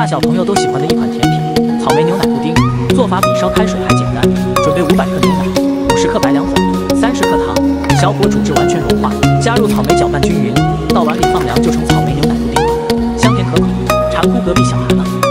大小朋友都喜欢的一款甜品——草莓牛奶布丁。做法比烧开水还简单，准备五百克牛奶，五十克白凉粉，三十克糖，小火煮至完全融化，加入草莓搅拌均匀，到碗里放凉就成草莓牛奶布丁，香甜可口，馋哭隔壁小孩了。